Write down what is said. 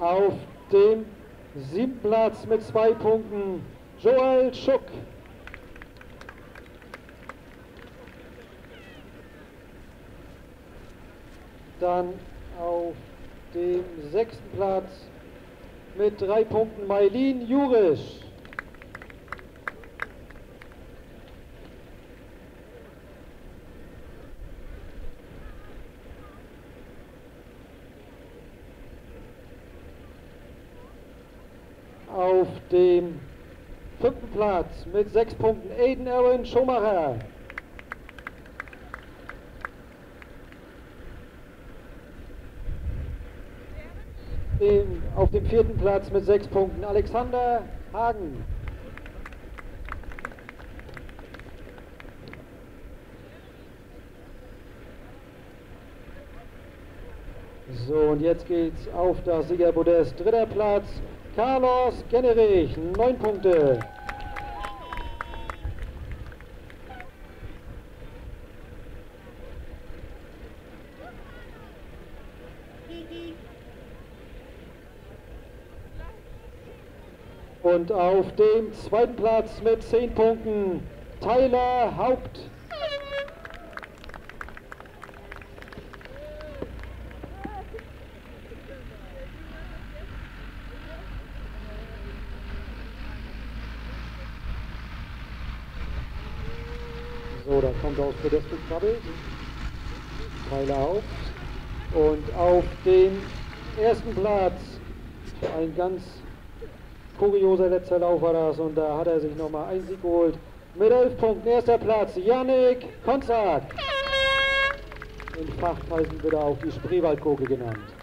Auf dem siebten Platz mit zwei Punkten Joel Schuck. Dann auf dem sechsten Platz mit drei Punkten Mailin Jurisch. Auf dem fünften Platz mit sechs Punkten Aiden Aaron Schumacher. Dem, auf dem vierten Platz mit sechs Punkten Alexander Hagen. So, und jetzt geht's auf das Siegerpodest. Dritter Platz, Carlos Gennerich, neun Punkte. Und auf dem zweiten Platz mit zehn Punkten Tyler Haupt. So, da kommt er aus Podest gekrabbelt. Tyler Haupt. Und auf dem ersten Platz ein ganz kurioser letzter Lauf war das und da hat er sich nochmal einen Sieg geholt. Mit elf Punkten, erster Platz, Yannick Konzak. In Fachkreisen wird er auch die Spreewaldgurke genannt.